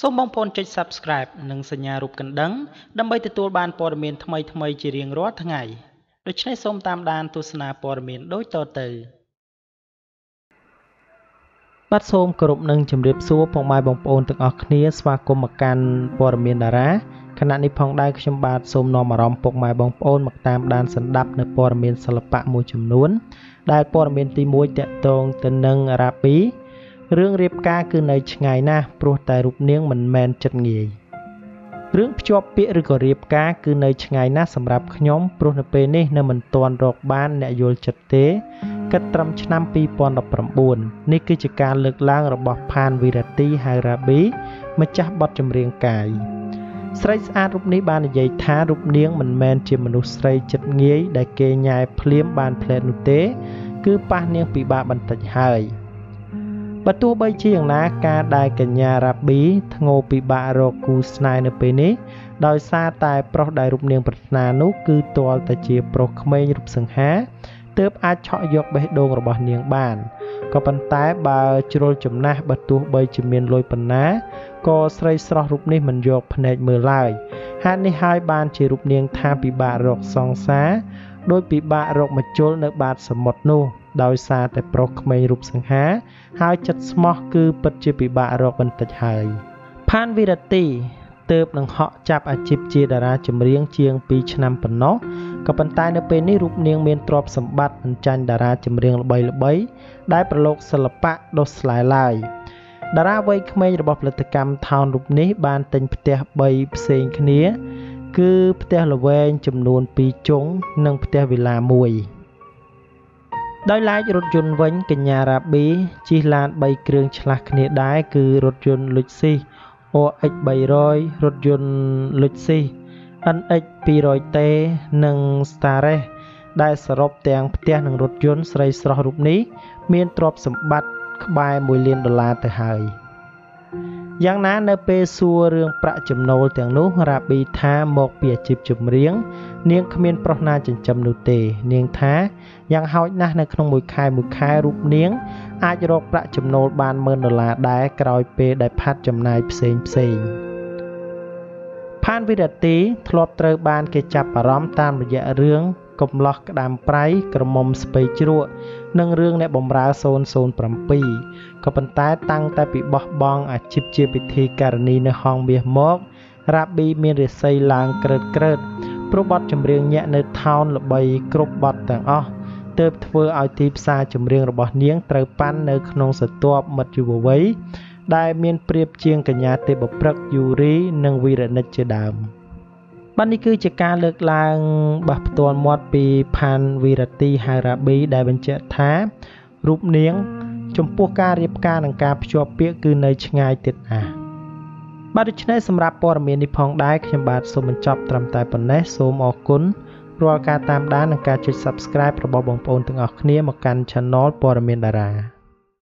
សូមបងប្អូនចុច Subscribe និងសញ្ញារូបកណ្ដឹងដើម្បីទទួលបានព័ត៌មានថ្មីៗជារៀងរាល់ថ្ងៃដូច្នេះសូមតាមដានទស្សនាព័ត៌មានដូចតទៅបាទសូមគោរពនឹងជម្រាបសួរពុកម៉ែបងប្អូនទាំងអស់គ្នាស្វាគមន៍មកកាន់ព័ត៌មានតារាខណៈនេះផងដែរខ្ញុំបាទសូមនាំអារម្មណ៍ពុកម៉ែបងប្អូនមកតាមដានសម្ដាប់នៅព័ត៌មានសិល្បៈមួយចំនួន ដែលព័ត៌មានទី1តកតងទៅនឹងរ៉ាពី រឿងរៀបការគឺនៅឆ្ងាយណាស់ព្រោះតែរូបនាងមិនមែនចិត្តងាយរឿងភ្ជាប់ពាក្យឬក៏រៀបការគឺនៅឆ្ងាយណាស់សម្រាប់ខ្ញុំព្រោះនៅពេលនេះនៅមិនទាន់រកបានអ្នកយល់ចិត្តទេគិតត្រឹមឆ្នាំ2019នេះគឺជាការលើកឡើងរបស់ផានវីរទីហៅរ៉ាប៊ីម្ចាស់បទចម្រៀងកាយស្រីស្អាតរូបនេះបាននិយាយថារូបនាងមិនមែនជាមនុស្សស្រីចិត្តងាយដែលគេញ៉ែភ្លាមបានផ្លែតនោះទេ គឺប៉ះនាងពិបាកបន្តិចហើយ។ បើទោះបីជាយ៉ាងណាការដែលកញ្ញារ៉ាប៊ីធ្ងោពិបាករកគូស្នេហ៍នៅពេលនេះដោយសារតែប្រុសដែលរូបនាងប្រាថ្នានោះគឺទាល់តែជាប្រុសក្មេងរូបសង្ហាទើបអាចឆក់យកបេះដូងរបស់នាងបានក៏ប៉ុន្តែបើជ្រុលចំណាស់បើទោះបីជាមានលុយប៉ុណ្ណាក៏ស្រីស្រស់រូបនេះមិនយកភ្នែកមើលឡើយហេតុនេះហើយបានជារូបនាងថាពិបាករកសង្សារដោយពិបាករកម្ជុលនៅបាតសមុទ្រនោះ ដោយសារតែប្រុសក្មេងរូបសង្ហា ហើយចិត្តស្មោះគឺពិតជាពិបាករកបន្តិចហើយផានវីរទីទើបនឹងហក់ចាប់អាជីពជាតារាចម្រៀងជាង2ឆ្នាំប៉ុណ្ណោះក៏ប៉ុន្តែនៅពេលនេះរូបនាងមានទ្រព្យសម្បត្តិមិនចាញ់តារាចម្រៀងល្បីៗដែលប្រឡូកសិល្បៈដុសស្លែឡើយតារាវ័យក្មេងរបស់ផលិតកម្មថោនរូបនេះបានទិញផ្ទះ3ផ្សេងគ្នា គឺផ្ទះល្វែងចំនួន2ជុង និងផ្ទះវិឡាមួយ ដោយឡែករថយន្តវិញកញ្ញារ៉ាប៊ីជិះឡាន3គ្រឿងឆ្លាស់គ្នាដែរគឺរថយន្ត Lexus OX 300រថយន្ត Lexus NX 200T និង Stares ដែលសរុបទាំងផ្ទះនិងរថយន្តស្រីស្រស់រូបនេះមានទ្រព្យសម្បត្តិក្បែរ1លានដុល្លារទៅហើយ។ យ៉ាងណានៅពេលសួររឿងប្រាក់ចំណូលទាំងនោះរ៉ាប៊ីថាមកពីអាជីពចម្រៀង នាងគ្មានប្រុសណាចិញ្ចឹមនោះទេ នាងថាយ៉ាងហោចណាស់នៅក្នុងមួយខែមួយខែរូបនាង អាចរកប្រាក់ចំណូលបាន10000ដុល្លារដែរក្រោយពេលដែលផាត់ចំណាយផ្សេងផ្សេងផានវិរទីធ្លាប់ត្រូវបានគេចាប់អារម្មណ៍តាមរយៈរឿងកំឡោះក្តាមប្រៃក្រមុំស្ពៃជ្រក់ និងរឿងអ្នកបំរើ007ក៏ប៉ុន្តែតាំងតែពីបោះបង់អាជីពជាពិធីការនីនៅហងមាសមករ៉ាប៊ីមានរិស័យឡើងក្រើតក្រើតព្រោះបទចម្រៀងញាក់នៅថោនល្បីគ្រប់បទទាំងអស់ទើបធ្វើឲ្យទីផ្សារចម្រៀងរបស់នាងត្រូវប៉ាន់នៅក្នុងសន្ទាប់មិត្តយុវវ័យដែលមានប្រៀបជាងកញ្ញាទេពព្រឹកយូរី និងវីរនិតជាដើម។ បាទនេះគឺជាការលើកឡើងបះផ្ទាល់មាត់ពីផានវីរទីហៅរ៉ាប៊ីដែលបញ្ជាក់ថារូបនាង ចំពោះការរៀបការនិងការភ្ជាប់ពាក្យគឺនៅឆ្ងាយទៀតណាស់បាទដូច្នេះសម្រាប់ព័ត៌មាននេះផងដែរខ្ញុំបាទសូមបញ្ចប់ត្រឹមតែប៉ុណ្ណេះសូមអរគុណរាល់ការតាមដាននិងការចុច Subscribe របស់បងប្អូនទាំងអស់គ្នាមកកាន់ Channel ព័ត៌មានតារា